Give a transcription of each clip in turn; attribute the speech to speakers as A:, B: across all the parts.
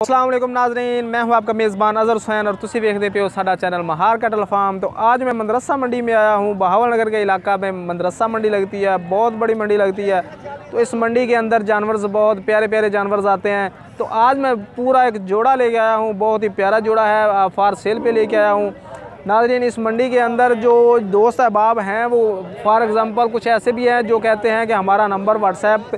A: असलम नाजरीन, मैं हूँ आपका मेज़बान अज़र हुसैन और तुम देखते पे हो साडा चैनल महार कटल फार्म। तो आज मैं मंदरसा मंडी में आया हूँ, बहावल नगर के इलाका में मंदरसा मंडी लगती है, बहुत बड़ी मंडी लगती है। तो इस मंडी के अंदर जानवर बहुत प्यारे प्यारे जानवर आते हैं। तो आज मैं पूरा एक जोड़ा लेके आया हूँ, बहुत ही प्यारा जोड़ा है फार सेल पर लेके आया हूँ। नाजरीन, इस मंडी के अंदर जो दोस्त अहबाब हैं, वो फॉर एग्ज़ाम्पल कुछ ऐसे भी हैं जो कहते हैं कि हमारा नंबर व्हाट्सएप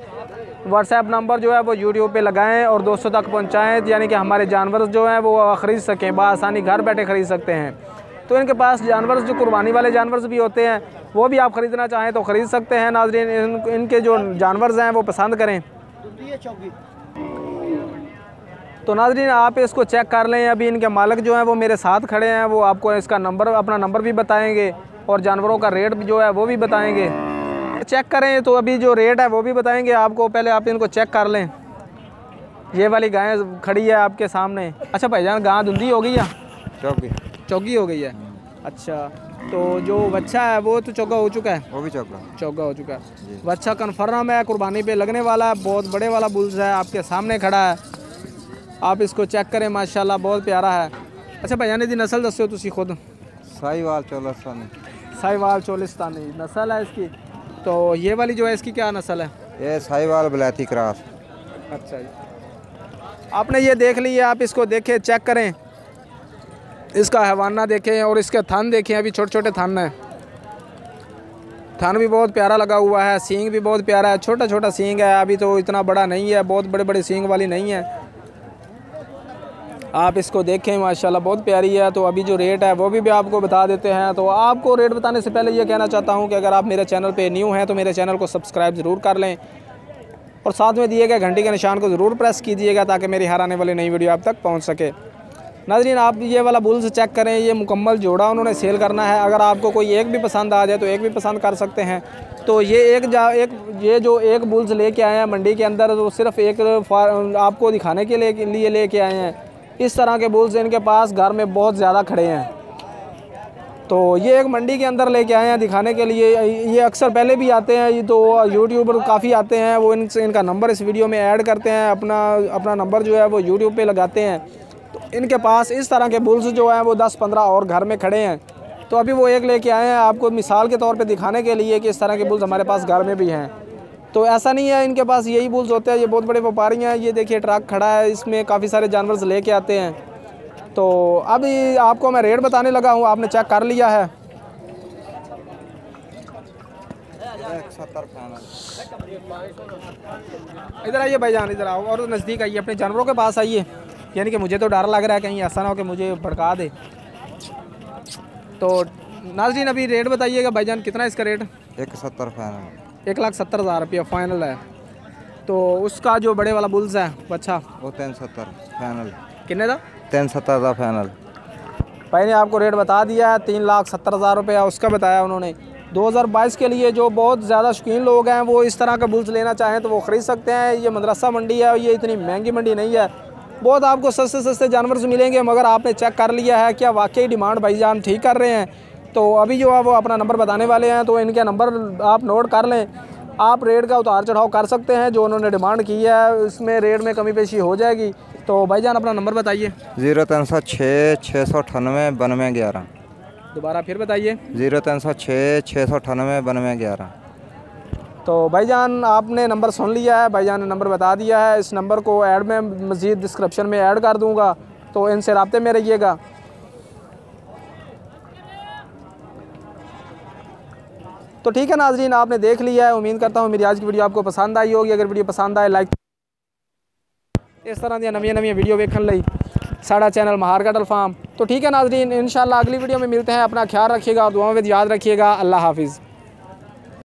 A: व्हाट्सएप नंबर जो है वो यूट्यूब पे लगाएँ और दोस्तों तक पहुंचाएँ यानी कि हमारे जानवर जो हैं वो ख़रीद सकें बसानी घर बैठे ख़रीद सकते हैं। तो इनके पास जानवर जो कुर्बानी वाले जानवर भी होते हैं वो भी आप ख़रीदना चाहें तो ख़रीद सकते हैं। नाजरीन इन, इनके जो जानवर हैं वो पसंद करें। तो नाजरीन आप इसको चेक कर लें। अभी इनके मालिक जो हैं वो मेरे साथ खड़े हैं वो आपको इसका नंबर अपना नंबर भी बताएँगे और जानवरों का रेट जो है वो भी बताएँगे। चेक करें तो अभी जो रेट है वो भी बताएँगे आपको। पहले आप इनको चेक कर लें। ये वाली गाय खड़ी है आपके सामने। अच्छा भाईजान गाय धुंधी हो गई है?
B: चौकी।
A: चौकी हो गई है। अच्छा तो जो बच्चा है वो तो चौका हो चुका है?
B: वो भी चौका।
A: चौका हो चुका है। बच्चा कन्फर्म है कुर्बानी पे लगने वाला है। बहुत बड़े वाला बुल्स है आपके सामने खड़ा है। आप इसको चेक करें माशाल्लाह बहुत प्यारा है। अच्छा भाईजान दी नस्ल दसो तुम खुद।
B: साहिवाल चौलस्तानी।
A: साहिवाल चोलिस्तानी। नस्ल है इसकी? तो ये वाली जो है इसकी क्या नस्ल है?
B: ये साहिवाल बलैती क्रॉस।
A: अच्छा जी। आपने ये देख ली है आप इसको देखें चेक करें। इसका हवाना देखें और इसके थन देखें अभी छोटे छोटे थन हैं। थन भी बहुत प्यारा लगा हुआ है सींग भी बहुत प्यारा है छोटा छोटा सींग है अभी तो इतना बड़ा नहीं है बहुत बड़े बड़े सींग वाली नहीं है। आप इसको देखें माशाल्लाह बहुत प्यारी है। तो अभी जो रेट है वो भी, भी आपको बता देते हैं। तो आपको रेट बताने से पहले ये कहना चाहता हूँ कि अगर आप मेरे चैनल पर न्यू हैं तो मेरे चैनल को सब्सक्राइब ज़रूर कर लें। और साथ में दिए गए घंटी के निशान को ज़रूर प्रेस कीजिएगा ताकि मेरी हर आने वाली नई वीडियो आप तक पहुँच सके। नाजरीन आप ये वाला बुल्स चेक करें ये मुकम्मल जोड़ा उन्होंने सेल करना है। अगर आपको कोई एक भी पसंद आ जाए तो एक भी पसंद कर सकते हैं। तो ये एक जा एक ये जो एक बुल्स लेके आए हैं मंडी के अंदर वो सिर्फ़ एक आपको दिखाने के लिए लेके आए हैं। इस तरह के बुल्स इनके पास घर में बहुत ज़्यादा खड़े हैं। तो ये एक मंडी के अंदर लेके आए हैं दिखाने के लिए। ये अक्सर पहले भी आते हैं, ये तो यूट्यूबर काफ़ी आते हैं। वो इनसे, इनका नंबर इस वीडियो में ऐड करते हैं, अपना अपना नंबर जो है वो यूट्यूब पे लगाते हैं। तो इनके पास इस तरह के बुल्स जो हैं, वो दस पंद्रह और घर में खड़े हैं। तो अभी वो एक लेके आए हैं, आपको मिसाल के तौर पर दिखाने के लिए कि इस तरह के बुल्स हमारे पास घर में भी हैं। तो ऐसा नहीं है, इनके पास यही बुल्स होते हैं, ये बहुत बड़े व्यापारी हैं, ये देखिए ट्रक खड़ा है, इसमें काफ़ी सारे जानवर लेके आते हैं। तो अभी आपको मैं रेट बताने लगा हूँ, आपने चेक कर लिया है। इधर आइए भाईजान, इधर आओ, और नज़दीक आइए, अपने जानवरों के पास आइए। यानी कि मुझे तो डर लग रहा है कहीं ऐसा ना हो कि मुझे भड़का दे। तो नाजरीन, अभी रेट बताइएगा भाईजान, कितना इसका रेट
B: एक सत्तर फाइनल
A: एक लाख सत्तर हज़ार रुपया फाइनल है। तो उसका जो बड़े वाला बुल्स है अच्छा?
B: वो तीन सत्तर फाइनल
A: कितने था
B: तीन सत्तर का फाइनल
A: भाई ने आपको रेट बता दिया है तीन लाख सत्तर हज़ार रुपया उसका बताया उन्होंने। 2022 के लिए जो बहुत ज़्यादा शौकीन लोग हैं वो इस तरह का बुल्स लेना चाहें तो वो ख़रीद सकते हैं। ये मदरसा मंडी है ये इतनी महँगी मंडी नहीं है। बहुत आपको सस्ते सस्ते जानवर मिलेंगे मगर आपने चेक कर लिया है क्या वाकई डिमांड भाईजान ठीक कर रहे हैं? तो अभी जो है वो अपना नंबर बताने वाले हैं तो इनके नंबर आप नोट कर लें। आप रेट का उतार चढ़ाव कर सकते हैं जो उन्होंने डिमांड की है इसमें रेट में कमी पेशी हो जाएगी। तो भाईजान अपना नंबर बताइए।
B: ज़ीरो तीन सौ छः छः सौ अठानवे बानवे ग्यारह।
A: दोबारा फिर बताइए।
B: ज़ीरो तीन सौ छः छः सौ अठानवे बानवे ग्यारह।
A: तो भाईजान आपने नंबर सुन लिया है भाईजान ने नंबर बता दिया है। इस नंबर को ऐड में मज़ीद डिस्क्रिप्शन में ऐड कर दूँगा। तो इनसे रबते में रहिएगा। तो ठीक है नाजरीन, आपने देख लिया है। उम्मीद करता हूँ मेरी आज की वीडियो आपको पसंद आई होगी। अगर वीडियो पसंद आए लाइक इस तरह दविया नवी वीडियो देखने ली साड़ा चैनल महारगटल फार्म। तो ठीक है नाजरीन इन अगली वीडियो में मिलते हैं। अपना ख्याल रखिएगा और दुआओं में याद रखिएगा। अल्लाह हाफिज़।